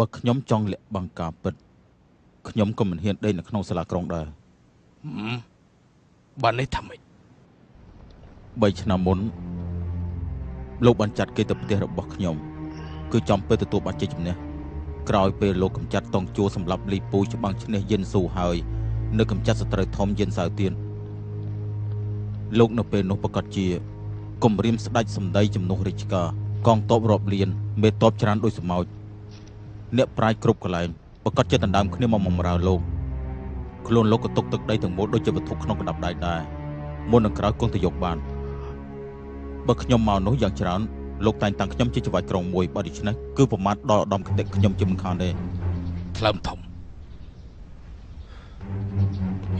បើខ្ញុំចង់លាក់បាំងការពិតខ្ញុំក៏មិនហ៊ានដេកនៅក្នុងសាលាក្រុងដែរហឹមបាននេះថាម៉េច3ឆ្នាំមុនលោកបានចាត់គេទៅផ្ទះរបស់ខ្ញុំ គឺចំពេលទទួលបានជ័យជំនះក្រោយពេលលោកកំចាត់តង់ជួសម្រាប់លីពូច្បាំងឈ្នះយិនស៊ូហើយនៅកំចាត់សត្រូវធំយិនសៅទៀនលោកនៅពេលនោះប្រកាសជាគំរាមស្ដេចសម្ដីជំនួសរាជការកងទ័ពរាប់លានមេទ័ពច្រើនដូចសមោច អ្នកប្រាជ្ញគ្រប់កន្លែងប្រកាសជាដណ្ដើមគ្នាមកបម្រើលោកខ្លួនលោកក៏ຕົកទឹកដីទាំងមូលដូចជាវត្ថុក្នុងកណ្ដាប់ដៃដែរមុននឹងក្រោយគង់ទៅយកបានបើខ្ញុំមកនោះយ៉ាងច្រើនលោកតែងតាំងខ្ញុំជាចៅហ្វាយក្រុងមួយបើដូច្នេះគឺប្រមាថដល់ឧត្តមគតិខ្ញុំជាមិនខានទេថ្លើមធំ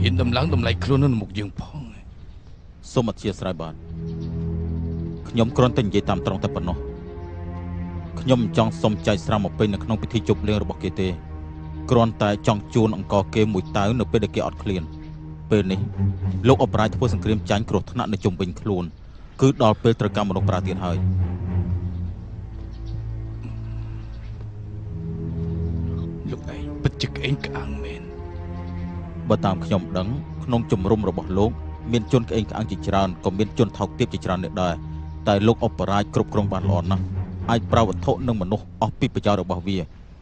ហ៊ានដំឡើងតម្លៃខ្លួននៅមុខយើងផងសូមអធិស្ឋានបាទខ្ញុំគ្រាន់តែនិយាយតាមត្រង់តែប៉ុណ្ណោះ ខ្ញុំមិនចង់សុំចែកស្រាមមកពេញនៅក្នុងពិធីជប់លៀងរបស់គេទេគ្រាន់តែចង់ជូនអង្គគេមួយតៅនៅពេលដែលគេអត់ឃ្លាន ពេលនេះលោកអបរាជធ្វើសង្គ្រាមចាញ់គ្រោះថ្នាក់នៅជុំវិញខ្លួន គឺដល់ពេលត្រូវការមនុស្សប្រាទៀតហើយលោកឯងពិតជាក្អេងក្អាងមែនបើតាមខ្ញុំដឹងក្នុងជំរំរបស់លោកមានជនក្អេងក្អាងជាច្រើនក៏មានជនថោកទាបជាច្រើននេះដែរតែលោកអបរាជគ្រប់គ្រងបានល្អណាស់ អាចប្រើវត្ថុនិងមនុស្សអស់ពីប្រយោជន៍របស់វា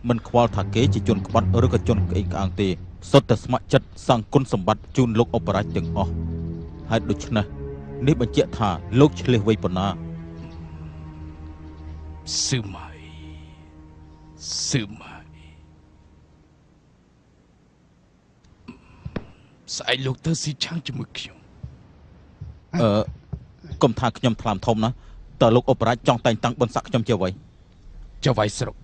មិនខ្វល់ថាគេជាជនក្បត់ឬក៏ជនក្អេងក្អាងទេសុទ្ធតែស្ម័គ្រចិត្តសង់គុណសម្បត្តិជូនលោកអបរាជទាំងអស់ហើយដូច្នេះនេះបញ្ជាក់ថាលោកឆ្លៀសវៃប៉ុណ្ណាស៊ឺម៉ៃស៊ឺម៉ៃស្អែកលោកទៅស៊ីឆាំងជាមួយខ្ញុំអឺកុំថាខ្ញុំថ្លាមធំណា តើលោកអបរាជចង់តែងតាំងបុណ្យស័ក្តិខ្ញុំជាអ្វីចៅវាយស្រុក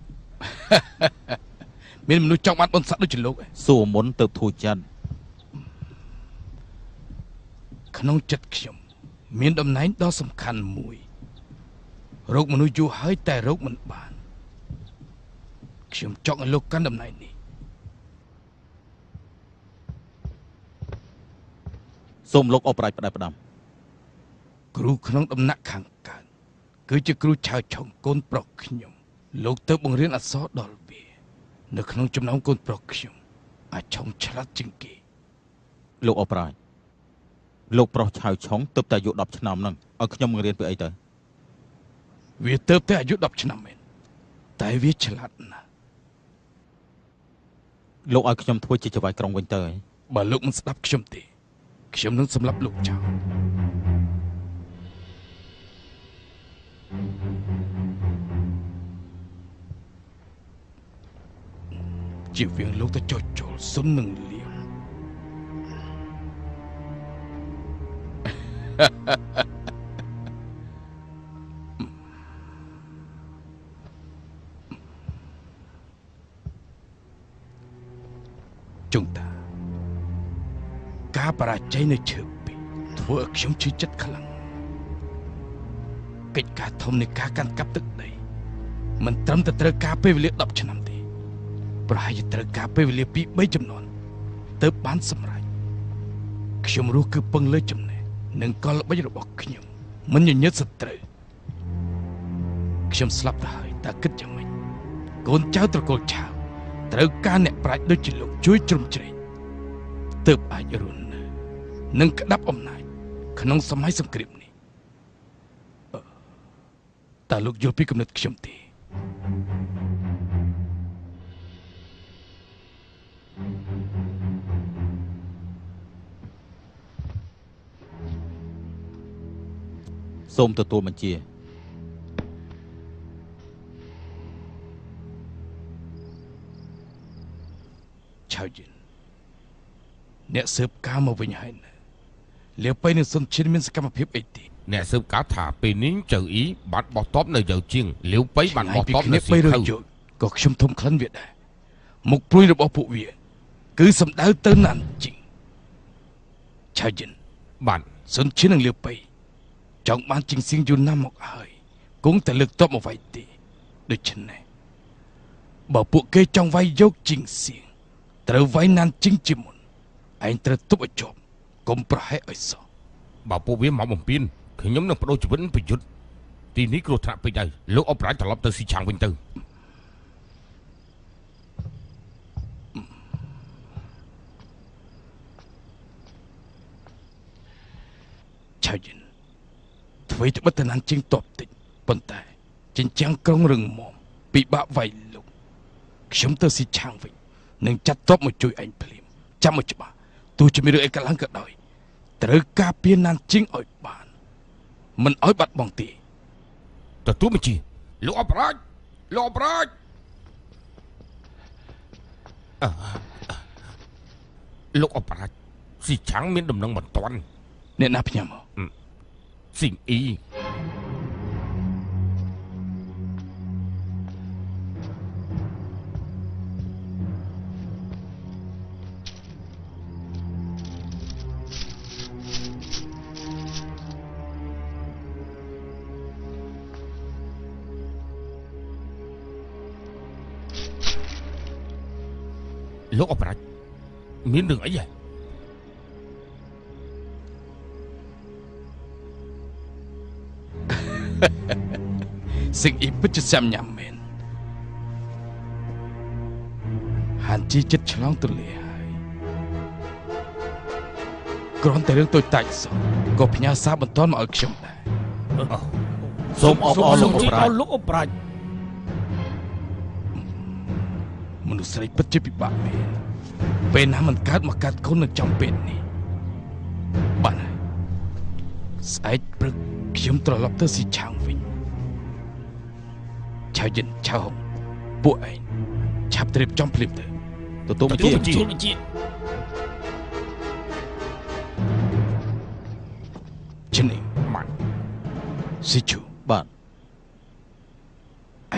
មានមនុស្សចង់បានបុណ្យស័ក្តិដូចជាលោកឯងសួរមុនទៅធួចាត់ក្នុងចិត្តខ្ញុំមានតំណែងដ៏សំខាន់មួយរោគមនុស្សយូរហើយតែរោគមិនបានខ្ញុំចង់ឲ្យលោកកាន់តំណែងនេះសូមលោកអបរាជផ្ដែផ្ដាំគ្រូក្នុងដំណាក់ខាងកើត គឺជាគ្រូឆៅឆុងកូនប្រុសខ្ញុំ លោកទៅបង្រៀនអក្សរដល់វា នៅក្នុងចំណោមកូនប្រុសខ្ញុំអាចឆុងឆ្លាតជាងគេលោកអបរាជលោកប្រុសឆៅឆុងទើបតែអាយុ10ឆ្នាំហ្នឹងឲ្យខ្ញុំបង្រៀនពីអីទៅវាទៅតែអាយុ10ឆ្នាំមែនតែវាឆ្លាតណាស់លោកឲ្យខ្ញុំធ្វើជាចៅហ្វាយក្រុងវិញទៅហ៎បើលោកមិនស្ដាប់ខ្ញុំទេខ្ញុំនឹងសម្លាប់លោកចោល ជាវៀងលោកទៅចុចចូលសុននឹងលៀមជុងតាការបរាជ័យនៅឈើពីរធ្វើឲ្យខ្ញុំជឿចិត្តខ្លាំងកិច្ចការធំនៃការកាន់កាប់ទឹកដីមិនត្រឹមតែត្រូវការពេលវេលា10ឆ្នាំទេ ប្រហែលជាត្រូវការពេលវេលាពី3ចំនួនទើបបានសម្រេចខ្ញុំរស់គឺពឹងលើចំណេះនិងកលល្បិចរបស់ខ្ញុំ មិនញញឹតសត្រូវខ្ញុំស្លាប់ទៅហើយតើគិតយ៉ាងម៉េចកូនចៅត្រកូលឆាវត្រូវការអ្នកប្រាជ្ញដូចជាលោកជួយជ្រោមជ្រែងទើបអាចរស់នៅនិងក្តាប់អំណាចក្នុងសម័យសង្គ្រាមនេះអឺតើលោកយល់ពីគំនិតខ្ញុំទេ សូមទទួលបញ្ជាឆៅយិនអ្នកស៊ើបការមកវិញហើយណាលាវប៉ៃនិងសុនឈិនមានសកម្មភាពអីទេអ្នកស៊ើបការថាពេលនេះចៅអ៊ីបានបោះតបនៅយៅជាងលាវប៉ៃបានបោះពីតបគ្នានៅ300ស៊ីខៅយកក៏ខ្ញុំធំក្លិនវាដែរមុខព្រួយរបស់ពួកវា គឺសំដៅទៅណាន់ជីងឆៅយិនបានសុនឈិននិងលាវប៉ៃ ចង់បានជីងសៀងយូនណាមកហើយគង់តែលើកតបមកវាយទេដូច្នេះបើពួកគេចង់វាយយកជីងសៀងត្រូវវាយណានជីងជាមុនឯងត្រូវទប់ឲ្យជាប់កុំប្រហែសឲ្យសោះបើពួកវាមកបំពេញខ្ញុំនឹងបដូរជីវិតប្រយុទ្ធទីនេះគ្រោះថ្នាក់ពេកហើយលោកអបរាជត្រឡប់ទៅស៊ីឆាំងវិញទៅឆាយិន អ្វីទៅបិទតាណានជាងតបតិចប៉ុន្តែចិញ្ចាំងក្រុងរឹងមាំពិបាកវាយលុកខ្ញុំទៅស៊ីឆាងវិញនឹងចាត់តបមកជួយឯងភ្លាមចាំមកច្បាស់ទោះជាមានរឿងអីក៏ឡើងក៏ដោយត្រូវការពៀនណានជាងឲ្យបាន មិនឲ្យបាត់បង់ទេទទួលបញ្ជាលោកអបរាជលោកអបរាជអឺលោកអបរាជស៊ីឆាំងមានដំណឹងបន្ទាន់អ្នកណាផ្ញើមក ស៊ីងអ៊ីលោកអបរាជមានរឿងអីហ៎ សិងអ៊ីពិតជាសាំញ៉ាំមែនហានជីចិត្តឆ្លងទលាហើយគ្រាន់តែរឿងតូចតាចសោះក៏ផ្ញើសារបន្ទាន់មកឲ្យខ្ញុំដែរសូមអបអរលោកអបរាជលោកអបរាជមនុស្សស្រីពិតជាពិបាកមែនពេលណាមិនកើតមកកាត់កូននៅចំពេលនេះបានហើយស្អែកព្រឹក ខ្ញុំត្រឡប់ទៅស៊ីឆាងវិញឆៅយិនឆៅហុកពួកឯងឆាប់ត្រៀមចំភ្លាមទៅទទួលបញ្ទទួលជាបញ្ជាជួលបញ្ជាឈិនអ៊ីបានស៊ីជូបាទ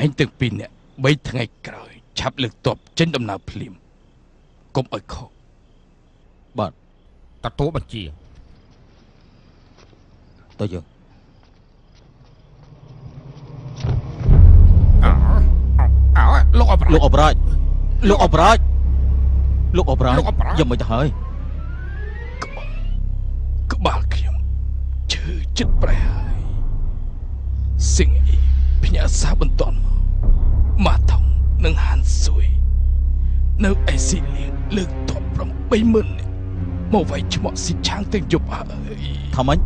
ឯងទាំងពីរនាក់3ថ្ងៃក្រោយ ឆាប់លើកតបចេញដំណើរភ្លាមកុំឲ្យខកបាទទទួលបញ្ជាទៅយើង លោកអបរាជលោកអបរាជលោកអបរាជលោកអបរាជលោកអបរាជយ៉ាងមិនទៅហើយក្បាលខ្ញុំឈឺចិត្តប្រះហើយសិងអ៊ីផ្ញើសារបន្ទាន់មកម៉ាថងនិងហានស៊ុយនៅអេស៊ីលៀងលើកតប80000នាក់មកវាយឆ្មក់ស៊ីឆាងទាំងយប់ហើយថាម៉េច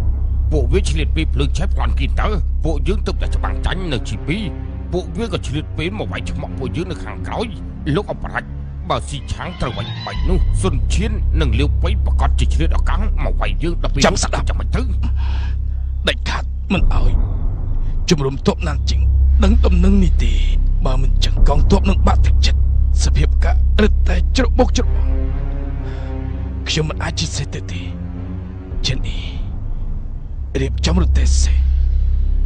ពួកវាឆ្លៀតពេលភ្លើងឆេបគ្រាន់គីទៅពួកយើងទើបតែច្បាំងចាញ់នៅជីពី ពួកវាក៏ឆ្លៀតពេលមកវាយឆ្មក់ពួកយើងនៅខាងក្រោយលោកអបរាជបើស៊ីឆាំងត្រូវវាយបាច់នោះសុនឈៀននិងលាវប៉ៃប្រកាសជាឆ្លៀតអកាំងមកវាយយើងដល់ពេលចាំមិនទៅដាច់ខាត់មិនអោយជំរុំទប់ណានជីងដឹងដំណឹងនេះទេបើមិនចឹងកងទប់នឹងបាក់ទឹកចិត្តសភាពការឹតតែជ្របុកជ្របល់ខ្ញុំមិនអាចជិះសេះទៅទេចិនអ៊ីរៀបចំរទេះសេះ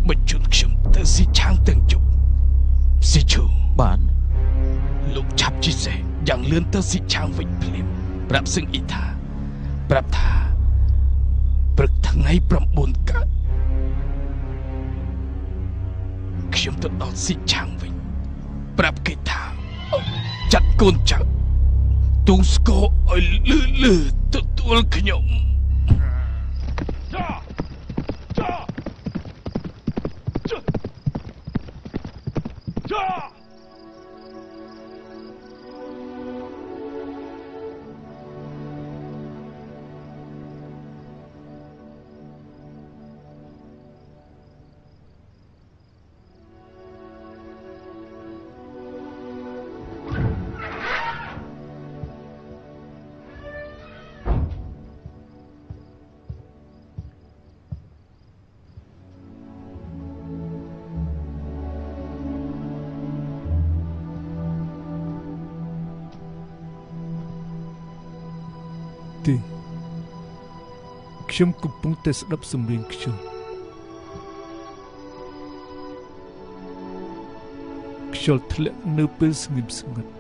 បញ្ជូនខ្ញុំទៅស៊ីឆាងទាំងជប់ ស៊ីជូបាទលោកឆាប់ជិះសេះយ៉ាងលឿនទៅស៊ីឆាងវិញភ្លាមប្រាប់សឹងអ៊ីថាប្រាប់ថាព្រឹកថ្ងៃ9កើតខ្ញុំទៅដល់ស៊ីឆាងវិញ ប្រាប់គេថាអូចាត់កូនចៅទូស្គរឲ្យលឺលឺទទួលខ្ញុំ ទេ ខ្ញុំកំពុងតែស្ដាប់សំឡេងខ្យល់ខ្យល់ធ្លាក់នៅពេលស្ងៀមស្ងាត់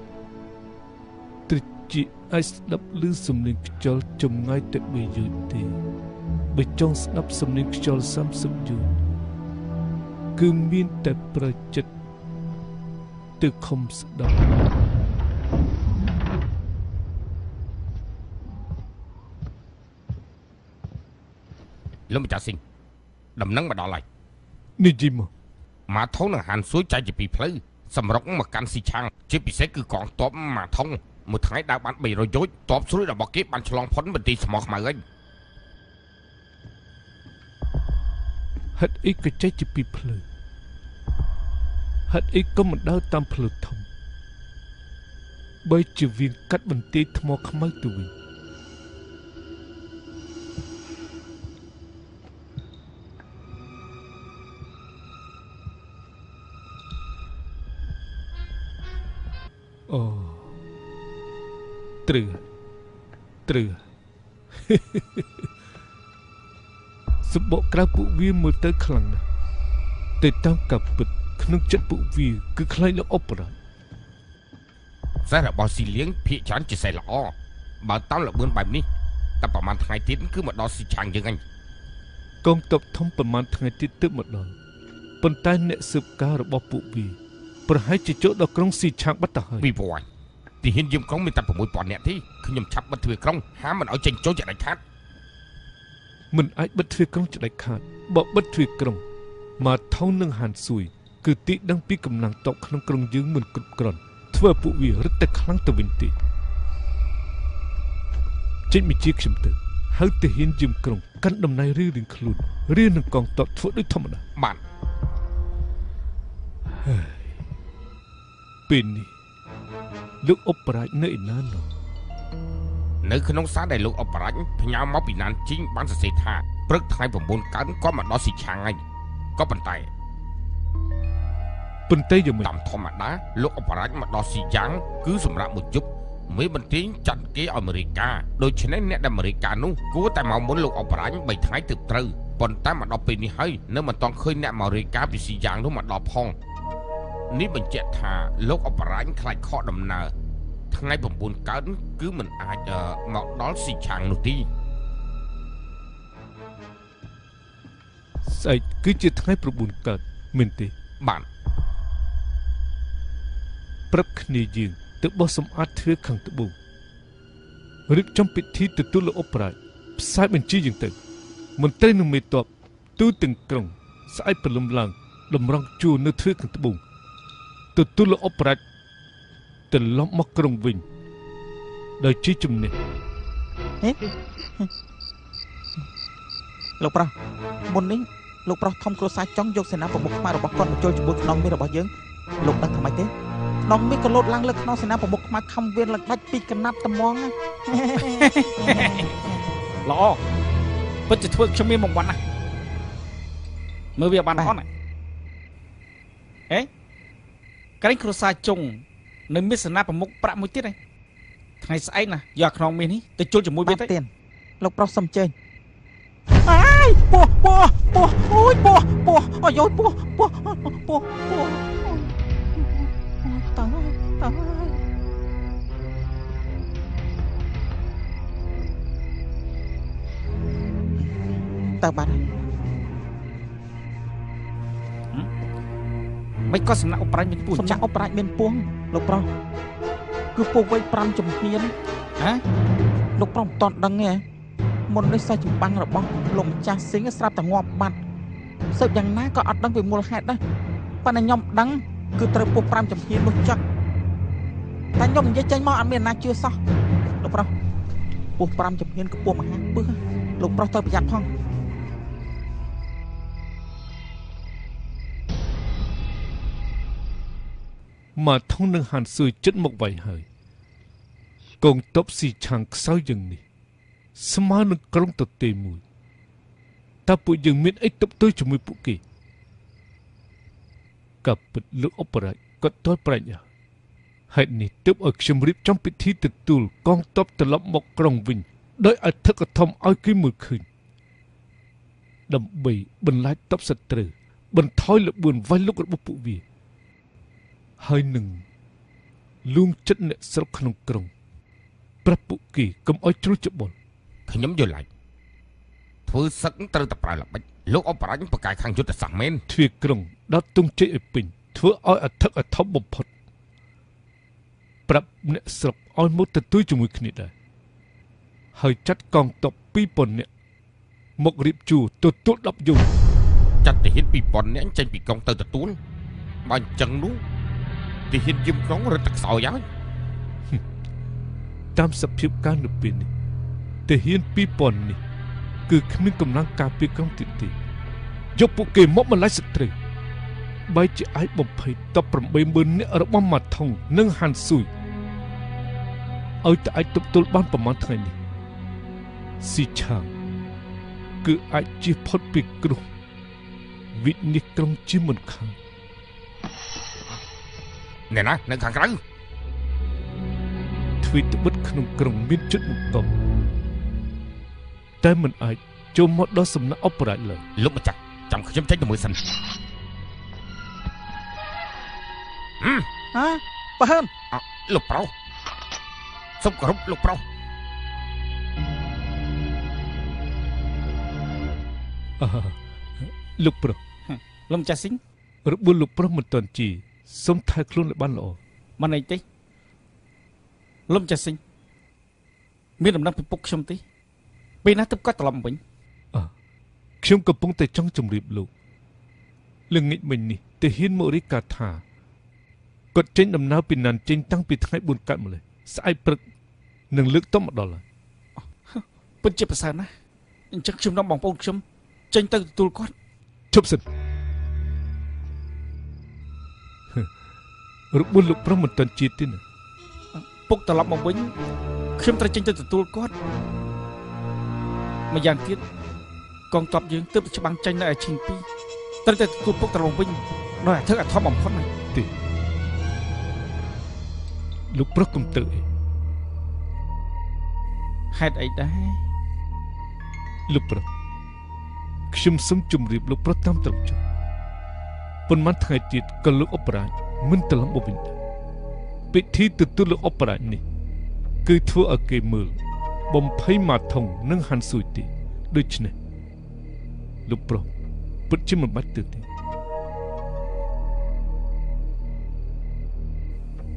ត្រជាអាចស្ដាប់ឮសំឡេងខ្យល់ចម្ងាយតែ3យោជន៍ទេបើចង់ស្ដាប់សំឡេងខ្យល់30យោជន៍គឺមានតែប្រចិត្តទៅខំស្ដាប់ លោកម្ចាស់ស៊ីងដំណឹងមកដល់ហើយនេះយីមកម៉ាថងនិងហានសួយចែកជាពីរផ្លូវសម្រុកមកកាន់ស៊ីឆាំងជាពិសេសគឺកងទ័ពម៉ាថងមួយថ្ងៃដើរបាន300យោជន៍ទ័ពស្រួយរបស់គេបានឆ្លងផុតបន្ទីស្មោះខ្មៅហើយហេតុអីក៏ចេះជាពីរផ្លូវហេតុអីក៏មិនដើរតាមផ្លូវធំបើជាវៀងកាត់បន្ទាយថ្មខ្មៅទៅវិញ ត្រូវត្រូវសម្បកក្រៅពួកវាមើលទៅខ្លាំងណាស់តែតាមកាពិតក្នុងចិត្តពួកវាគឺខ្លាចលោកអបរាជសេះរបស់ស៊ីលៀងភាកច្រើនជាសេះល្អបើតាមលបឿនបែបនេះតែប្រហែលថ្ងៃទៀតគឺមកដល់ស៊ីឆាំងយើងអញកងទ័ពធំប្រមាណថ្ងៃទៀតទើបមកដល់ប៉ុន្តែអ្នកស៊ើបការណ៍របស់ពួកវាប្រហែលជាចូលដល់ក្រុងស៊ីឆាងបាត់ទៅហើយពីព្រោះអញ ទីហ៊ានយាមក្រុងមានតែ6000នាក់ទេខ្ញុំឆាប់បិទទ្វារក្រុងហាមមិនឲ្យចេញចូលជាដាច់ខាតមិនអាចបិទទ្វារក្រុងជាដាច់ខាតបើបិទទ្វារក្រុងមកថោងនឹងហានស៊ួយគឺទីដឹងពីកម្លាំងតបក្នុងក្រុងយើងមិនគ្រប់គ្រាន់ធ្វើឲ្យពួកវារឹតតែខ្លាំងទៅវិញទេចេញមកជាខ្ញុំទៅហៅទៅហ៊ានយាមក្រុងកាន់ដំណៃរឿងរៀងខ្លួនរៀននឹងកងទ័ពធ្វើដូចធម្មតាបាទពេលនេះ លោកអបរាជនៅឯណានោះនៅក្នុងសារដែលលោកអបរាជផ្ញើមកពីណានជីងបានសរសេរថាព្រឹកថ្ងៃ9កើតគាត់មកដល់ស៊ីឆាំងហើយក៏ប៉ុន្តែប៉ុន្តែយ៉ាងម៉េចតាមធម្មតាលោកអបរាជមកដល់ស៊ីយ៉ាងគឺសម្រាប់មួយយប់មេបន្ទាញចាត់គេឲ្យអាមេរិកាដូច្នេះអ្នកដែលអាមេរិកានោះគួរតែមកមុនលោកអបរាជ3ថ្ងៃទើបត្រូវប៉ុន្តែមកដល់ពេលនេះហើយនៅមិនទាន់ឃើញអ្នកអាមេរិកាពីស៊ីយ៉ាងនោះមកដល់ផង នេះបញ្ជាក់ថាលោកអបរាជខ្លាចខកដំណើរថ្ងៃ9កើតគឺមិនអាចអឺមកដល់ស៊ីឆាំងនោះទេស្អែកគឺជាថ្ងៃ9កើតមែនទេបាទព្រឹកគ្នាយើងទៅបោះសម្អាតទ្វារខាងត្បូងរៀបចំពិធីទទួលលោកអបរាជផ្សាយបញ្ជាយ៉ាងទៅមន្ត្រីនឹងមេតបទូទាំងក្រុងស្អែកព្រលឹមឡើងតម្រង់ជួរនៅទ្វារខាងត្បូង ទទួលលោកអបរាជត្រឡប់មកក្រុងវិញដោយជាជំនះលោកប្រុសមុននេះលោកប្រុសធំគ្រួសារចង់យកសេនាប្រមុខខ្មែររបស់គាត់មកចូលជាមួយខ្នងមានរបស់យើងលោកដឹងថាម៉េចទេខ្នងមានក៏លោតឡើងលើខ្នងសេនាប្រមុខខ្មែរខំវៀនឡើងដាច់ពីកណាត់ត្មងណាល្អពិតជាធ្វើខ្ញុំមានមកវត្តណាស់មើលវាបានអត់ណាអេ ក្រែងគ្រួសារចុងនៅមានសេនាប្រមុខប្រាក់មួយទៀតឯងថ្ងៃស្អែកណាយកខ្នងមាសនេះទៅជុលជាមួយវាបាទៅត់ទៀនលោកប្រុសសុំជើញអាយពោះពោះពោះអូយពោះពោះអូយពោះពោះពោះពោះតើតើតើបាត់ មិនក៏សំណាក់អបរាញមានពូសំចាចាក់ក់អបរាជមានពោះលោកប្រុសគឺពោះវ័យ5ជំហានហ៎លោកប្រុសមិនតន់ដឹងទេមុននេះសេះចម្បាំងរបស់លោកម្ចាស់ស៊ីងស្រាប់តែងាប់បាត់សើបយ៉ាងណាក៏អត់ដឹងពីមូលហេតុដែរប៉ុន្តែខ្ញុំដឹងគឺត្រូវពោះ5ជំហាននោះចឹកតែខ្ញុំនិយាយចេញមកអត់មានអ្នកណាជឿសោះលោកប្រុសពោះ5ជំហានគឺពោះមហាពឹសលោកប្រុសត្រូវប្រយ័ត្នផង មកថងនឹងហានស៊ួយចិត្តមកវាយហើយកងទ័ពស៊ីឆាងខ្សោយយ៉ាងនេះ ស្មើនឹងក្រុងទទេមួយតើពួកយើងមានអីតុបទៅជាមួយពួកគេកពិតលោកអបរាជក៏ទាល់ប្រាជ្ញាហេតុនេះទើបឲ្យខ្ញុំរៀបចំពិធីទទួលកងទ័ពត្រឡប់មកក្រុងវិញដោយអធិកធមឲ្យគេមើលឃើញដើម្បីបន្លាចទ័ពសត្រូវបន្ថយល្បឿនវាយលុករបស់ពួកវា ហើយនឹងលួងចិត្តអ្នកស្រុកក្នុងក្រុងប្រាប់ពួកគេកុំឲ្យជ្រុលច្បល់ខ្ញុំយល់ហើយធ្វើសឹកត្រូវតែប្រើល្បិចលោកអបរាជប្រកាយខាងយុទ្ធសាស្ត្រមែនទ្វារក្រុងដល់ទងជ័យឲ្យពេញធ្វើឲ្យអធិកអធមបំផុតប្រាប់អ្នកស្រុកឲ្យមកទទួលជាមួយគ្នាដែរហើយចាត់កងទ័ព2000នាក់មករៀបជួរទទួល10យន្តចាត់ទាហាន2000នាក់ចេញពីកងទៅទទួលបើអញ្ចឹងនោះ ទាហានយាមក្រុងរត់តែខ្សោយហើយតាមសភាពការនៅពេលនេះទាហាន2000នេះគឺគ្មានកម្លាំងការពារក្រុងទៀតទេយកពួកគេមកបន្លាយសត្រូវបែរជាអាចបំភ័យ180,000នាក់របស់ម៉ាថុងនិងហាន់ស៊ុយឲ្យតែអាចទប់ទល់បានប្រមាណថ្ងៃនេះស៊ីឆាងគឺអាចជៀសផុតពីគ្រោះវិនិច្ឆ័យក្រុងជាមិនខា នណែណានៅខាងក្រៅទ្វីត្បិតក្នុងក្រុងមានជិតបង្កប់តែមិនអាចចូលមកដល់សំណាក់អបរាជឡើយលោកម្ចាស់ចាំខ្ញុំចេញទៅមើលសិនហ៎បើហើនអ่ะលោកប្រុសសូមគោរពលោកប្រុសអើលោកប្រុសលំចាស់ស៊ីងរបួសលោកប្រុសមិនតន់ជី សូមថែខ្លួនឲ្យបានល្អមិនអីទេលំចាស់ស៊ីងមានដំណឹងពីពុកខ្ញុំទេពេលណាទៅគាត់ត្រឡប់មកវិញខ្ញុំកំពុងតែចង់ជម្រាបលោកល្ងាចមិញនេះទាហានមករីកាថាគាត់ចេញដំណើរពីណាន់ចេញតាំងពីថ្ងៃ4កើតម្លេះស្អែកព្រឹកនឹងលើកតមកដល់ហើយពិតជាប្រសើរណាស់អញ្ចឹងខ្ញុំនាំបងប្អូនខ្ញុំចេញទៅទទួលគាត់ឈប់សិន របួសលោកប្រុសមិនតន់ជាតិទេណាពុកត្រឡប់មកវិញខ្ញុំត្រូវចេញទៅទទួលគាត់ម្យ៉ាងទៀតកងទ័ពយើងទើបតែច្បាំងចាញ់នៅឯឈីង2ត្រូវតែទទួលពុកត្រឡប់មកវិញដោយអាធឹកអាធំបំផុតណាស់លោកប្រុសកុំទៅអីហេតុអីដែរលោកប្រុសខ្ញុំសូមជម្រាបលោកប្រុសតាមត្រឹមត្រូវប៉ុន្មានថ្ងៃទៀតក៏លោកអបរាជ មិនត្រឡប់មកវិញដែរពិធីទទួលលោកអបរាជនេះ គឺធ្វើឲ្យគេមើល បំភ័យម៉ាថុងនិងហាន់ស៊ុយទេដូច្នេះលោកប្រុសពិតជាមិនបាច់ទៅទេ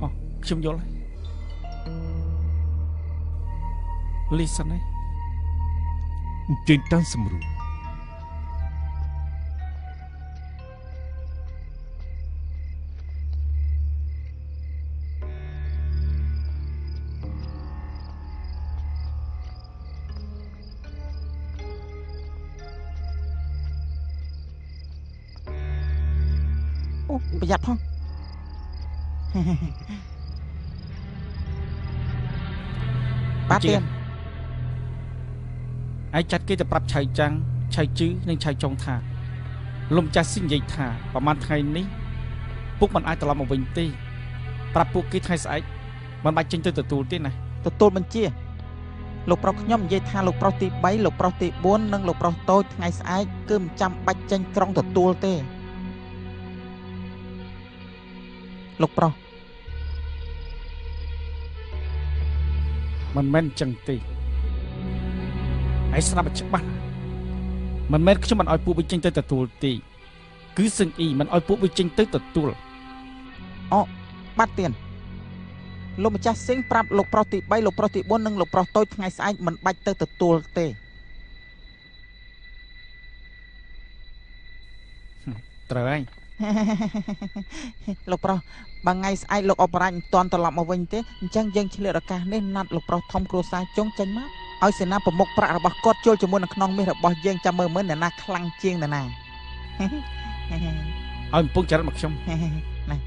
អូខ្ញុំយល់ហើយលីសិនហើយអញ្ជើញតាមសម្រួល យ័ត្នផងបាទទៀនឯងចាត់គេទៅប្រាប់ឆៃចាំងឆៃជឺនិងឆៃចុងថា លំចាស់ស៊ីនិយាយថាប្រហែលថ្ងៃនេះពុកមិនអាចត្រឡប់មកវិញទេប្រាប់ពួកគេថ្ងៃស្អែកមិនបាច់ចេញទៅទទួលទេណាទទួលបញ្ជាលោកប្រុសខ្ញុំនិយាយថាលោកប្រុសទី3លោកប្រុសទី4និងលោកប្រុសតូចថ្ងៃស្អែកគឺមិនចាំបាច់ចេញក្រុងទទួលទេ លោកប្រុសមិនមែនអញ្ចឹងទេឯងស្ដាប់ឲ្យច្បាស់ណាមិនមែនខ្ញុំមិនឲ្យពួកវាចេញទៅទទួលទេគឺសឹងអ៊ីមិនឲ្យពួកវាចេញទៅទទួលបាទទៀនលោកម្ចាស់សិងប្រាប់លោកប្រុសទី3លោកប្រុសទី4និងលោកប្រុសតូចថ្ងៃស្អែកមិនបាច់ទៅទទួលទេត្រូវហើយ លោកប្រុសបើថ្ងៃស្អែកលោកអបរាជមិនទាន់ត្រឡប់មកវិញទេអញ្ចឹងយើងឆ្លៀតឱកាសនេះណាត់លោកប្រុសធំគ្រួសារចុងចេញមកឲ្យសេនាប្រមុខប្រាក់របស់គាត់ចូលជាមួយនឹងក្នុងមាសរបស់យើងចាំមើលមើលអ្នកណាខ្លាំងជាងអ្នកណាឲ្យកំពុងចរិតមកខ្ញុំណា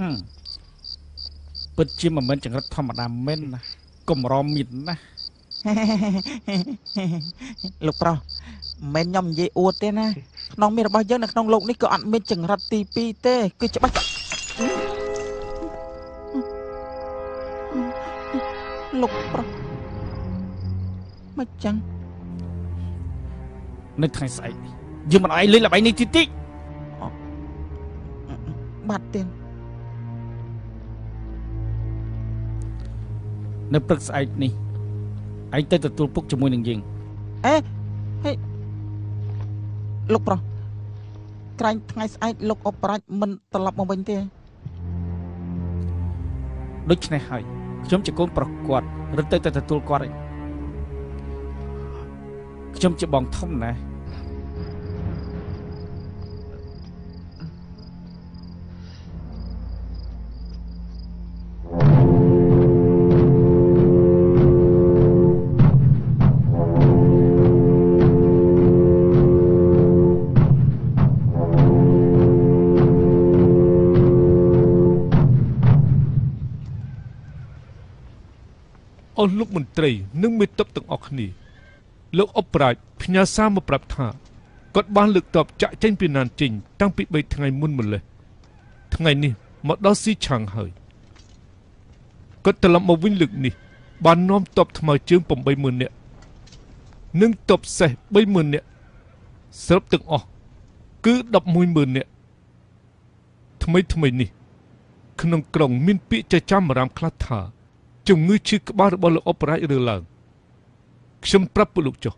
ហឹម ពិតជាមិនមែនចង្រិតធម្មតាមែនណាកំរមមានណាលោកប្រុសមិនខ្ញុំនិយាយអួតទេណាក្នុងមានរបស់យើងនៅក្នុងលោកនេះក៏អត់មានចង្រិតទី2ទេគឺច្បាស់លោកប្រុសមកចឹងនៅថ្ងៃស្អែកយើងមិនអោយលេងល្បែងនេះតិចតិចបាត់ទេ នៅព្រឹកស្អែកនេះឯងទៅទទួលពុកជាមួយនឹងយើងអេហេលោកប្រុសក្រែងថ្ងៃស្អែកលោកអបរាជមិនត្រឡប់មកវិញទេដូច្នេះហើយខ្ញុំជាកូនប្រុសគាត់រត់ទៅទៅទទួលគាត់ឯងខ្ញុំជាបងធំណា អស់លោកមន្ត្រី និងមេតបទាំងអស់គ្នាលោកអបប្រាជផ្ញើសារមកប្រាប់ថាគាត់បានលើកតបចាក់ចេញពីណានចេញតាំងពី3ថ្ងៃមុនម្លេះថ្ងៃនេះមកដល់ស៊ីឆាងហើយគាត់ត្រឡប់មកវិញលើកនេះ បាននាំតបថ្មើរជើង80000នាក់និងតបសេះ30000នាក់សរុបទាំងអស់គឺ110,000នាក់ថ្មីថ្មីនេះ ក្នុងក្រុងមានពាក្យចចាមអារាមខ្លះថា ជំងឺឈឺក្បាលរបស់លោកអបរាជរើឡើងខ្ញុំប្រាប់ពួកលោកចុះ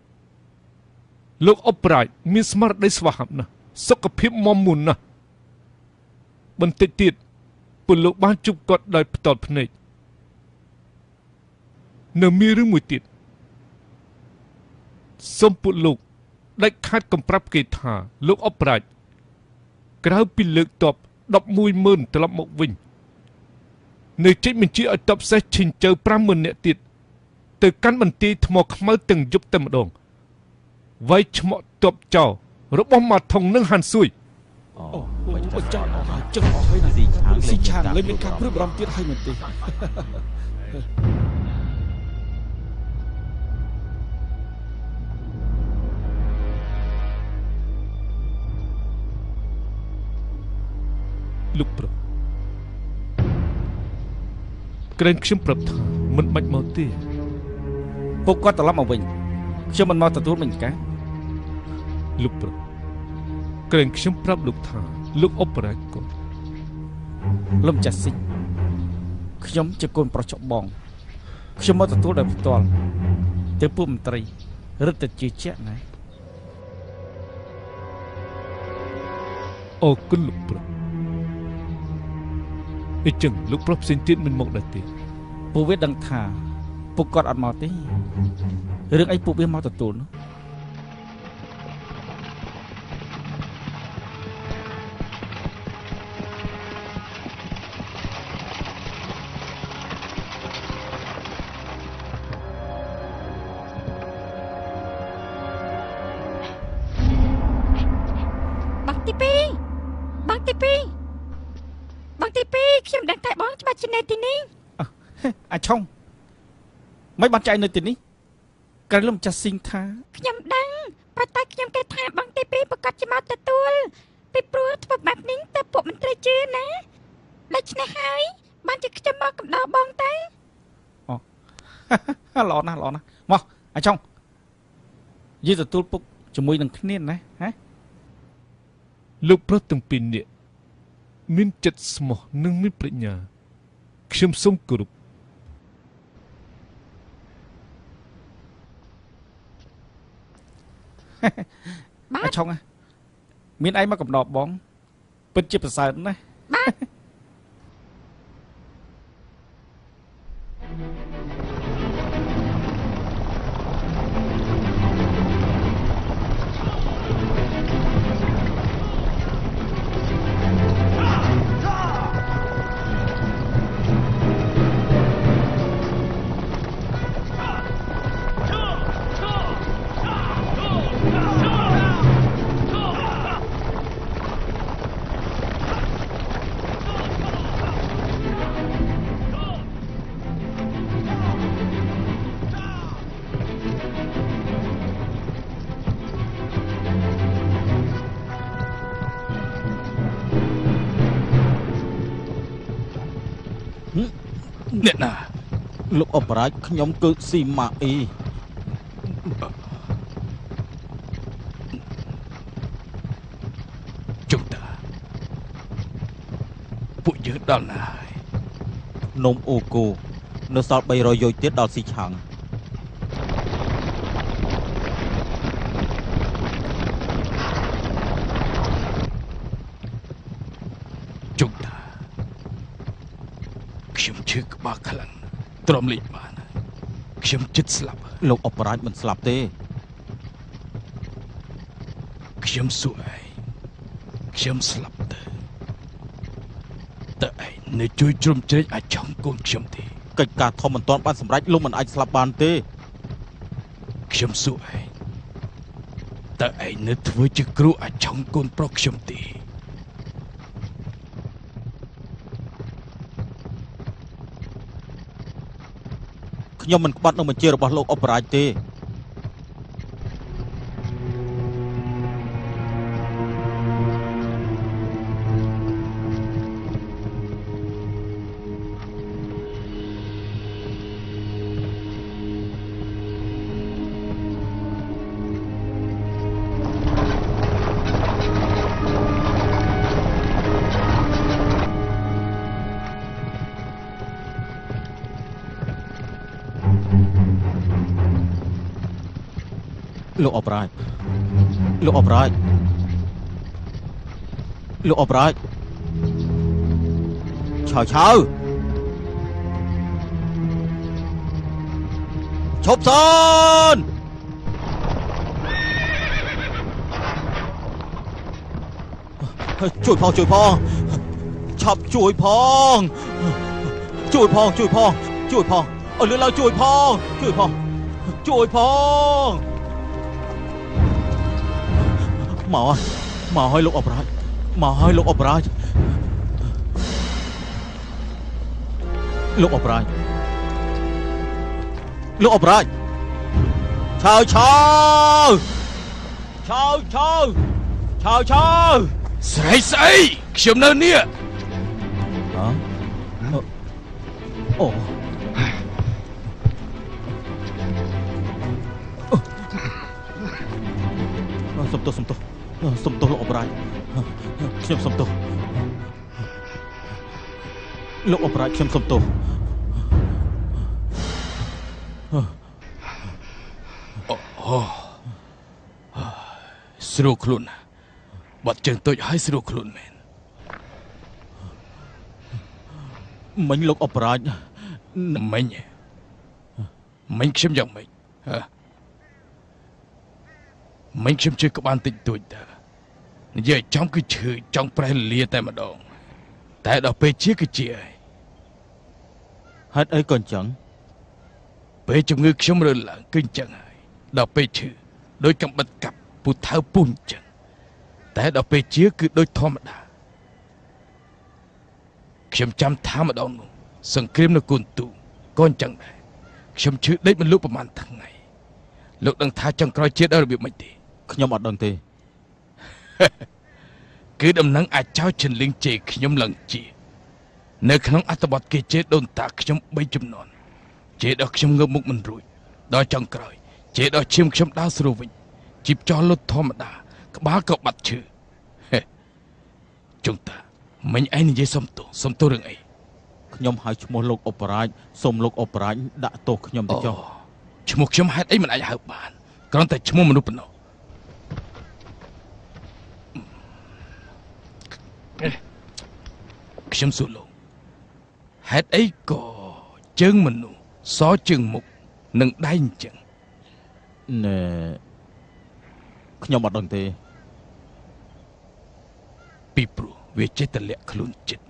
លោកអបរាជមានស្មារតីស្វាហាប់ណាស់សុខភាពមមមុនណាស់បន្តិចទៀតពលលោកបានជួបគាត់ដោយផ្ទាល់ភ្នែកនៅមានរឿងមួយទៀតសូមពួកលោកដាច់ខាតកំប្រាប់គេថា លោកអបរាជក្រៅពីលើកតប110,000ត្រឡប់មកវិញ នៅចេញបញ្ជាឲ្យតបសេះឈិនជើ50,000នាក់ទៀតទៅកាន់បន្ទាយថ្មខ្មៅទាំងយប់តែម្ដងវាយឆ្មក់តបចោលរបស់ម៉ាថងនិងហាន់ស៊ួយអូអូបើចាស់អស់ហើយចឹងអស់ហើយណាស៊ីឆាងស៊ីឆាងលេងមានការព្រួយបារម្ភទៀតហើយមែនទេលោកប្រុស ក្រែងខ្ញុំប្រាប់ថាមិនបាច់មកទេពុកគាត់ត្រឡប់មកវិញខ្ញុំមិនមកទទួលមិញកាលោកប្រុសក្រែងខ្ញុំប្រាប់លោកថាលោកអបរាជគាត់លំចាស់ស៊ីខ្ញុំជាកូនប្រុសច្បងខ្ញុំមកទទួលដោយផ្ទាល់ទៅពុកមន្ត្រីរឹតតែជាជាក់ណាអរគុណលោកប្រុស អញ្ចឹងលោកប្រុសផ្សេងទៀតមិនមកដែរទេពួកវាដឹងថាពុកគាត់អត់មកទេរឿងអីពួកវាមកទទួលនោះ ចែកនៅទីនេះក្រែងលំចាស់ស៊ីងថាខ្ញុំដឹងប៉ុន្តែខ្ញុំគេថាបងទី2ប្រកាសជាមកទទួលពីព្រោះធ្វើបែបនេះតែពួកមន្ត្រីជឿណាដូច្នេះហើយបានជាខ្ញុំមកកំដរបងទៅល្អណាស់ល្អណាស់មកអាឆុងយីទទួលពុកជាមួយនឹងគ្នាណាហ៎លោកប្រុសទាំងពីរនាក់មានចិត្តស្មោះនិងមានប្រាជ្ញាខ្ញុំសូមគោរព អាឆុងហ៎មានអីមកកំដរបងពិតជាប្រសើរណាស់ អ្នកណាលោកអបរាជខ្ញុំគឺស៊ីម៉ាអ៊ីជុំតាពួកយើងដល់ណាហើយនំអូកូនៅសល់300យោជទៀតដល់ស៊ីឆាង ជុំតាខ្ញុំ ឈឺក្បាលខ្លាំងទ្រាំលេខបានខ្ញុំចិត្តស្លាប់ហើយលោកអបរាជមិនស្លាប់ទេខ្ញុំសួរឯងខ្ញុំស្លាប់ទៅតើឯងនៅជួយជ្រោមជ្រែកអាចង់កូនខ្ញុំទេកិច្ចការធំមិនទាន់បានសម្រេចលោកមិនអាចស្លាប់បានទេខ្ញុំសួរឯងតើឯងនៅធ្វើជាគ្រូអាចង់កូនប្រុសខ្ញុំទេ ខខ្ញុំមិនក្បត់នឹងបញ្ជារបស់លោកអបរាជទេ លោកអបរាជលោកអបរាជលោកអបរាជឆៅឆៅឈប់សិនជួយផងជួយផងឆាប់ជួយផងជួយផងជួយផងជួយផងអើលឿនឡើងជួយផងជួយផងជួយផង មកហើយមកហើយលោកអបរាជមកហើយលោកអបរាជលោកអបរាជលោកអបរាជឆៅឆៅឆៅឆៅឆៅឆៅស្រីស្អីខ្ញុំនៅនេះហ៎អូ ខ្ញុំសុំទោសលោកអបរាជខ្ញុំសុំទោសស្រួលខ្លួនណាស់បាត់ជើងតូចហើយស្រួលខ្លួនមែនមិញលោកអបរាជមិញមិញខ្ញុំយ៉ាងម៉េចហ៎មិញខ្ញុំជឿក្បានតិចតួចតើ និយាយឲ្យចំគឺឈឺចង់ប្រេះលាតែម្ដង តែដល់ពេលជាគឺជាហើយហេតុអីក៏អញ្ចឹងពេលជំងឺខ្ញុំរើឡើងគឺអញ្ចឹងហើយដល់ពេលឈឺដូចកំបិតកាប់ពូថៅពូនអញ្ចឹងតែដល់ពេលជាគឺដូចធម្មតាខ្ញុំចាំថាម្ដងនោះសង្គ្រាមនៅគុនទូក៏អញ្ចឹងដែរខ្ញុំឈឺដេកមិនលក់ប្រហែលថ្ងៃលោកដឹងថាចុងក្រោយជាតិដល់របៀបម៉េចទេខ្ញុំអត់ដឹងទេ គឺដំណឹងអាចចោលឈិនលៀងជេរខ្ញុំឡើងជា នៅក្នុងអត្ថបទគេជេរដូនតាខ្ញុំ3ចំនួនជេរដល់ខ្ញុំងើបមុខមិនរួចដល់ចុងក្រោយជេរដល់ឈាមខ្ញុំដើរស្រួលវិញជីបចោលលុតធម្មតា ក្បាលក៏បាត់ឈឺហេចុងតាមិញឯងនិយាយសំទោសសំទោសរឿងអីខ្ញុំហៅឈ្មោះលោកអបរាជសូមលោកអបរាជដាក់ទោសខ្ញុំទៅចុះឈ្មោះខ្ញុំហេតុអីមិនអាចហៅបានគ្រាន់តែឈ្មោះមនុស្សប៉ុណ្ណោះ ខ្ញុំសួរលោកហេតុអីក៏ជើងមនុស្សសជើងមុខនិងដៃអញ្ចឹងណែខ្ញុំអត់ដឹងទេ ពីព្រោះវាចេះតែលាក់ខ្លួនចិត្ត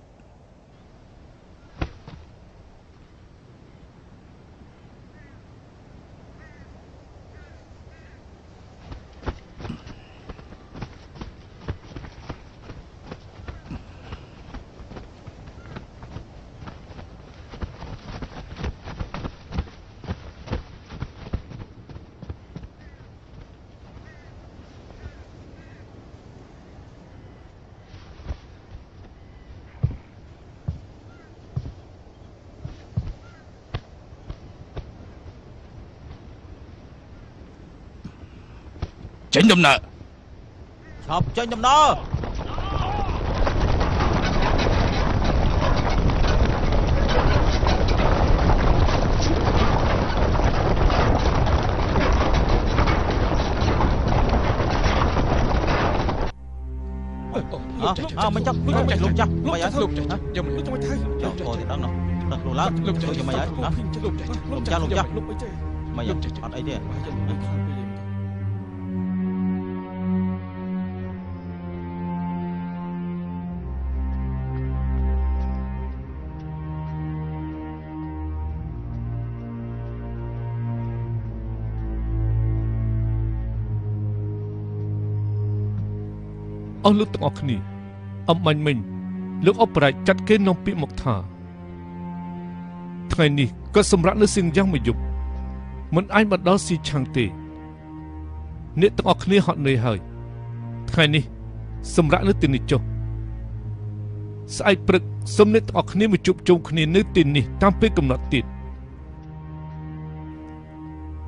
ញដំណើរឆាប់ចេញដំណើរអើអើមិនចាប់លោកចាស់លោកចាស់មិនអីលោកចាស់ចាំលោកចាំទៅចុះចូលទីដឹងនោះដឹងខ្លួនឡើងលោកចាស់យកមិនអីណាលោកចាស់លោកចាស់លោកចាស់លោកអីចេះមិនអីអត់អីទេ អស់លោកទាំងអស់គ្នាអំបញ្ញមិញលោកអបរាជចាត់គេនាំពាក្យមកថាថ្ងៃនេះគាត់សម្រាប់នៅសៀងយ៉ាងមួយយប់មិនអាចមកដល់ស៊ីឆាំងទេអ្នកទាំងអស់គ្នាហត់នឿយហើយថ្ងៃនេះសម្រាប់នៅទីនេះចុះស្អែកព្រឹកសូមអ្នកទាំងអស់គ្នាមកជួបជុំគ្នានៅទីនេះតាមពេលកំណត់ទៀត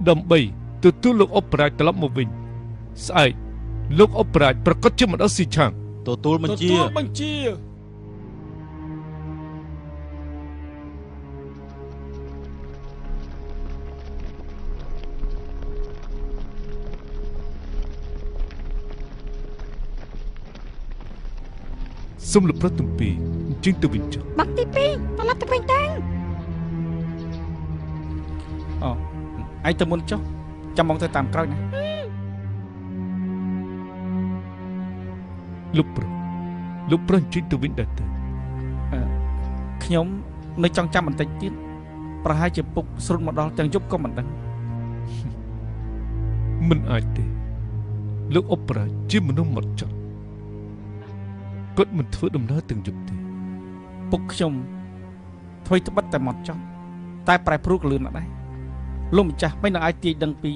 ដើម្បីទទួលលោកអបរាជត្រឡប់មកវិញស្អែក លោកអបរាជប្រកាសជាមកដល់ស៊ីឆាំងទទួលបញ្ជាទទួលបញ្ជាសូមលោកប្រទំពីអញ្ជើញទៅវិញចុះបងទី2ត្រឡប់ទៅវិញទៅអូឯងទៅមុនចុះចាំមកទៅតាមក្រោយណា លោកប្រុសលោកប្រុសអញ្ជើញទៅវិញដែរទៅខ្ញុំនៅចង់ចាំបន្តិចទៀតប្រហែលជាពុកស្រុតមកដល់ទាំងយប់ក៏មិនដឹងមិនអាចទេលោកអបរាជជាមនុស្សមកចត់គាត់មិនធ្វើដំណើរទាំងយប់ទេពុកខ្ញុំធ្វើត្បិតតែមកចង់តែប្រែប្រួលកលឿនណាស់ដែរលោកម្ចាស់មិននឹងអាចទាយដឹងពី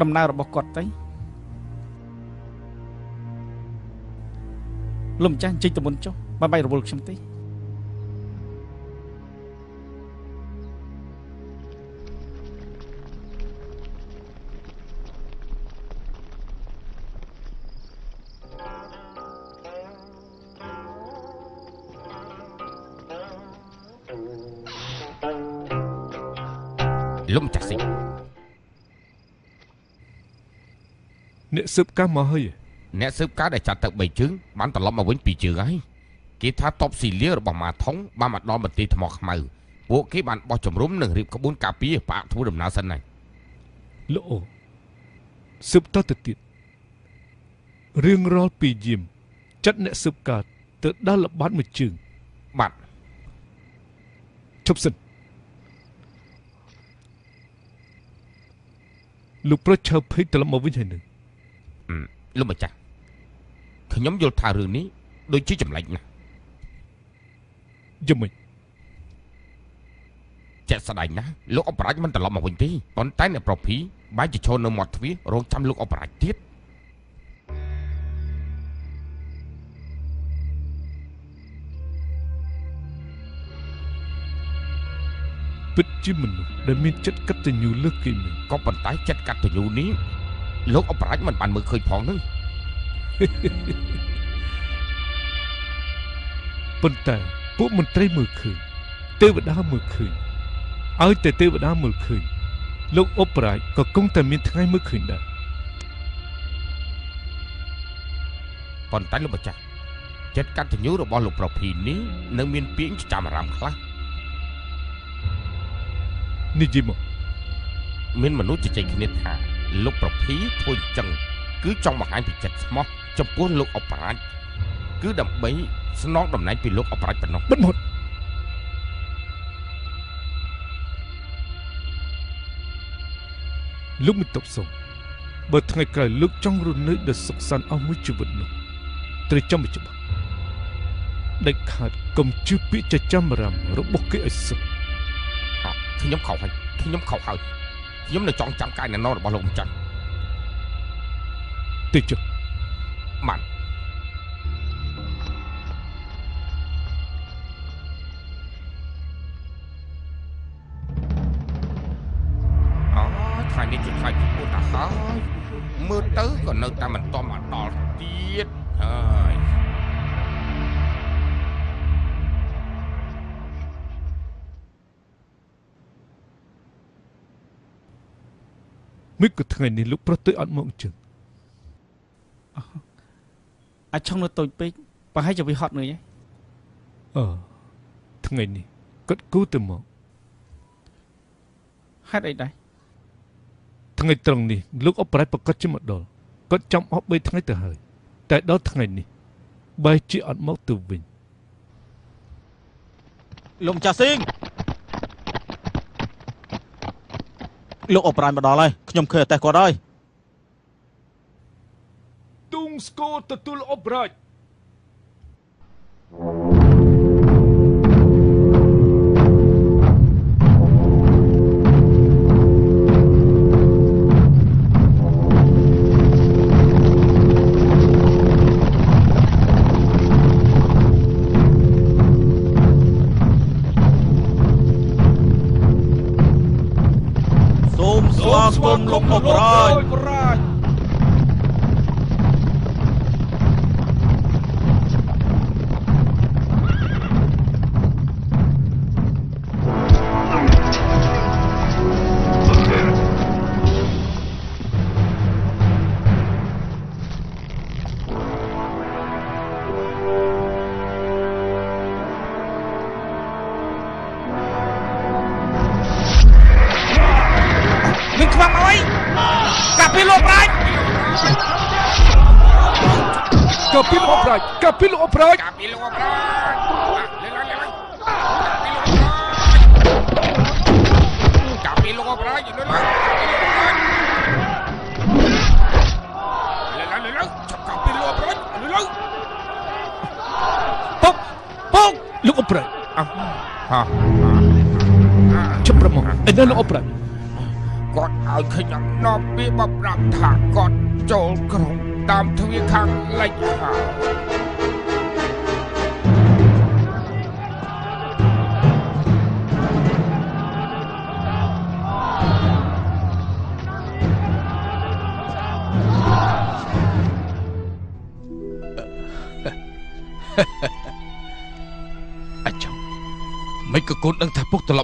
ដំណើររបស់គាត់ទៅ លោកម្ចាស់ជិះទៅមុនចុះមិនបាច់រវល់ខ្ញុំទេលំចាស់ស៊ីអ្នកស៊ើបការមកហើយ អ្នកស៊ើបការដែលចាត់ទឹក3ជើងបានត្រឡប់មកវិញពីរជើងហើយគេថាតបស៊ីលារបស់ម៉ាថុងបានមកដល់មន្ទីរថ្មខ្មៅពួកគេបានបោះជំរំនិងរៀបក្បួនការពារផ្អាកធ្វើដំណើរសិនហើយលោកអូស៊ើបតទៅទៀតរឿងរាល់ពីយាមចាត់អ្នកស៊ើបការទៅដល់ល្បាតមួយជើងបាទឈប់សិនលោកប្រុសឆើភ័យត្រឡប់មកវិញហើយនឹងអឺលោកម្ចាស់ ខ្ញុំយល់ថារឿងនេះដូចជាចម្លែកណាស់យ៉ាងម៉េចជាក់ស្ដែងណាស់លោកអបរាជមិនត្រឡប់មកវិញទេប៉ុន្តែអ្នកប្រភីបែរជាឈរនៅមាត់ទ្វាររងចាំលោកអបរាជទៀតពិតជាមនុស្សដែលមានចិត្តកតញ្ញូលើសគេនឹងក៏ប៉ុន្តែចិត្តកតញ្ញូនេះលោកអបរាជមិនបានមើលឃើញផងនឹង ប៉ុន្តែពួកមន្ត្រីមើលឃើញទេវតាមើលឃើញឲ្យតែទេវតាមើលឃើញលោកអបរាជក៏គង់តែមានថ្ងៃមើលឃើញដែរប៉ុន្តែលោកម្ចាស់ចិត្តកតញ្ញូរបស់លោកប្រភីនេះនៅមានពាក្យចាំអារម្មណ៍ខ្លះនិយាយមកមានមនុស្សជជែកគ្នាថាលោកប្រភីធ្វើអញ្ចឹងគឺចង់បង្ហាញពីចិត្តស្មោះ ចំពោះលោកអបរាជគឺដើម្បីស្នងតំណែងពីលោកអបរាជប៉ុណ្ណោះបិទមាត់លោកមិនតបសុំបើថ្ងៃក្រោយលោកចង់រស់នៅដោយសុខសាន្តអស់មួយជីវិតនោះត្រូវចាំឲ្យច្បាស់ដាច់ខាតកុំជឿពាក្យចចាមអារម្មណ៍របស់គេឲ្យសុខអ่ะខ្ញុំខុសហើយខ្ញុំខុសហើយខ្ញុំនៅចង់ចាំកាយណែនរបស់លោកម្ចាស់ទៅចុះ បានអូថ្ងៃនេះជាថ្ងៃទី4ទៅហើយមើលទៅក៏នៅតែមិនទាន់មកដល់ទៀតហើយមិនក៏ថ្ងៃនេះលោកប្រុសទៅអត់មកអញ្ចឹងអា ចឆុងនៅតូចពេកប្រហែលជាវាហត់នឿយហ៎អឺថ្ងៃនេះគាត់គូទៅមកហេតុអីដែរថ្ងៃត្រង់នេះលោកអបរាជប្រកាសជាមកដល់គាត់ចាំអស់3ថ្ងៃទៅហើយ តែដល់ថ្ងៃនេះបែរជាអត់មកទៅវិញលោកម្ចាស់ស៊ីងលោកអបរាជមកដល់ហើយខ្ញុំឃើញអតេះគាត់ហើយ Tungsko Tetul Obrat. Sum Sum Sum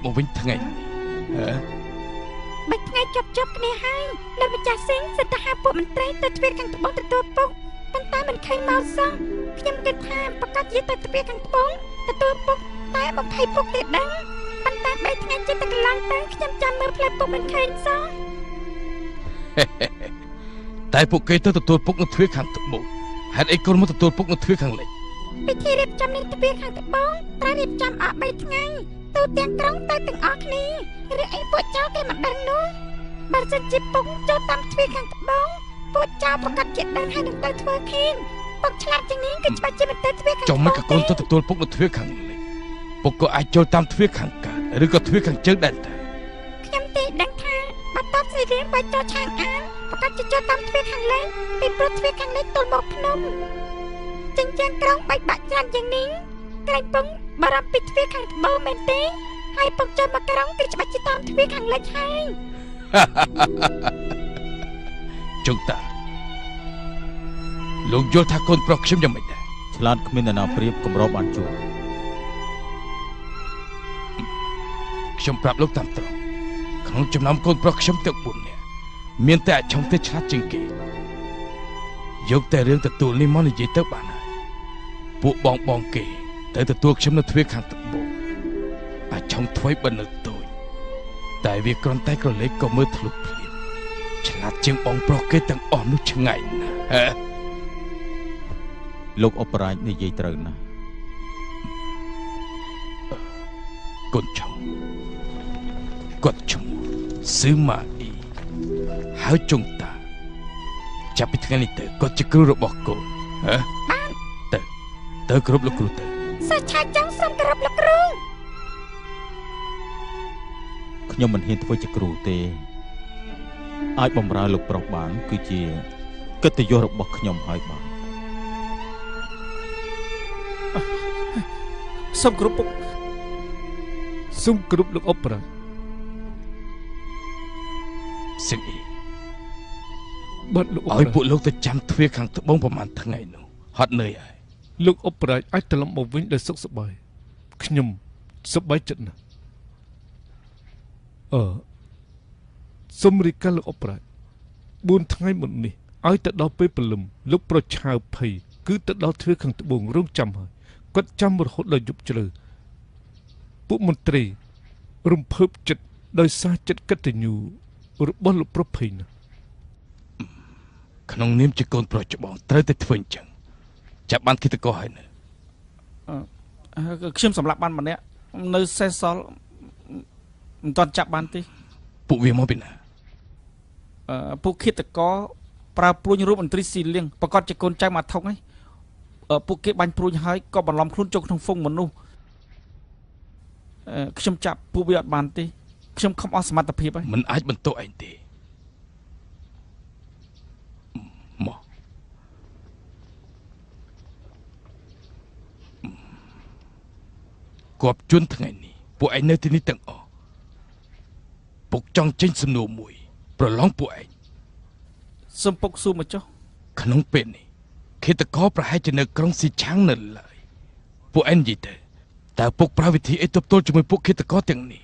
ប់មកវិញថ្ងៃនេះហ៎បីថ្ងៃជាប់ជាប់គ្នាហើយនៅម្ចាស់សិងសិតទៅហៅពួកមន្ត្រីទៅទ្វារខាងត្បូងទទួលពុកប៉ុន្តែមិនឃើញមកសោះខ្ញុំគិតថាប្រកាសជាទៅទ្វារខាងត្បូងទទួលពុកតែ20ពុកទេដឹងប៉ុន្តែបីថ្ងៃជិតទៅកន្លងទៅខ្ញុំចាំមើលផ្លែពុកមិនឃើញសោះតែពួកគេទៅទទួលពុកនៅទ្វារខាងត្បូងហេតុអីកូនមកទទួលពុកនៅទ្វារខាងលិចពិធីរៀបចំនេះទ្វារខាងត្បូងត្រូវរៀបចំអស់3ថ្ងៃ ទូទាំងក្រុងទៅទាំងអស់គ្នាឬអីពួកចៅគេមិនដឹងនោះបើសិនជាពុកចូលតាមទ្វារខាងត្បូងពួកចៅប្រកាសជាដឹងហើយនឹងទៅធ្វើខៀនពុកឆ្លាតជាងនេះគឺច្បាស់ជាមិនទៅទ្វារខាងចុះមិនក៏កូនទៅទទួលពុកនៅទ្វារខាងលិចពុកក៏អាចចូលតាមទ្វារខាងកើតឬក៏ទ្វារខាងជើងដែរតែខ្ញុំទេដឹងថាបើតបស្រីរៀងបាច់ចូលឆាងអានប្រកាសជាចូលតាមទ្វារខាងលើពីព្រោះទ្វារខាងលើទល់មកភ្នំចិញ្ចាំងក្រុងបាច់បាក់ច្រើនយ៉ាងនេះ ក្រែងពងបារម្ភពីទ្វារខាងត្បូងមែនទេហើយពុកចូលមកក្រុងគឺច្បាស់ជាតាមទ្វារខាងលិចហើយជុងតាលោកយល់ថាកូនប្រុសខ្ញុំយ៉ាងម៉េចដែរឆ្លាតគ្មាននរណាប្រៀបកម្របបានជួបខ្ញុំប្រាប់លោកតាមត្រង់ក្នុងចំណោមកូនប្រុសខ្ញុំទាំង4នាក់មានតែអាចឆុងទេឆ្លាតជាងគេយកតែរឿងទទួលនេះមកនិយាយទៅបានហើយពួកបងបងគេ ទៅទទួលខ្ញុំនៅទ្វារខាងត្បូងអាចឆុងធ្វើបើនៅតូចតែវាគ្រាន់តែក្រឡេកក៏មើលធ្លុះភ្លាមឆ្លាតជាងបងប្រុសគេទាំងអស់នោះឆ្ងាយណាស់ហ៎លោកអបរាជនិយាយត្រូវណាស់កូនឆុងគាត់ឈ្មោះស៊ឺម៉ាអ៊ីហើយចុងតាចាប់ពីថ្ងៃនេះទៅគាត់ជាគ្រូរបស់កូនហ៎ទៅទៅគ្រប់លោកគ្រូទៅ សាឆាចង់សុំគោរពលោកគ្រូខ្ញុំមិនហ៊ានធ្វើជាគ្រូទេ អាចបំរើលោកប្រុសបាន គឺជាកិត្តិយសរបស់ខ្ញុំហើយបាទសុំគ្រប់ពុកសូមគ្រប់លោកអប្រាជ្ញស៊ឹងអ៊ីបាទលោកអឲ្យប្រាជ្ញពួកលោកទៅចាំទ្វារខាងត្បូងប្រហែលថ្ងៃនោះហត់នឿយហើយ លោកអប្រាជ្ញអាចត្រឡប់មកវិញដោយសុខសប្បាយខ្ញុំសប្បាយចិត្តណាស់អឺសូមរីកាលោកអប្រាជ្ញ4ថ្ងៃមុននេះឲ្យទៅដល់ពេលព្រលឹមលោកប្រឆាវភ័យគឺទៅដល់ទ្វារខាងត្បូងរងចាំហើយគាត់ចាំរហូតដល់យប់ជ្រៅពួកមន្ត្រី រំភើបចិត្តដោយសារចិត្តកតញ្ញូរបស់លោកប្រុសភ័យណាស់ក្នុងនាមជាកូនប្រុសច្បងត្រូវតែធ្វើអញ្ចឹង ចាប់បានគិតកោហើយនៅអឺខ្ញុំសម្លាប់បានម្នាក់នៅសេះសល់មិនទាន់ចាប់បានទេពួកវាមកពីណាអឺពួកឃាតករប្រើព្រួញរូបមន្ត្រីស៊ីលៀងប្រកាសជាកូនចៅមកថុកហ្នឹងអឺពួកគេបាញ់ព្រួញហើយក៏បន្លំខ្លួនចូលក្នុងហ្វុងមនុស្សអឺខ្ញុំចាប់ពួកវាអត់បានទេខ្ញុំខំអស់សមត្ថភាពហើយមិនអាចបន្ទោឯងទេមក គប់ជន់ថ្ងៃនេះពួកឯងនៅទីនេះទាំងអស់ពុកចង់ចេញសំណួរមួយ ប្រឡងពួកឯងសុំពុកសួរមកចុះក្នុងពេលនេះឃាតករប្រហែលជានៅក្រុងស៊ីឆាំងនៅឡើយពួកឯងនិយាយទៅតើពុកប្រើវិធីអីទប់ទល់ជាមួយពួកឃាតករទាំងនេះ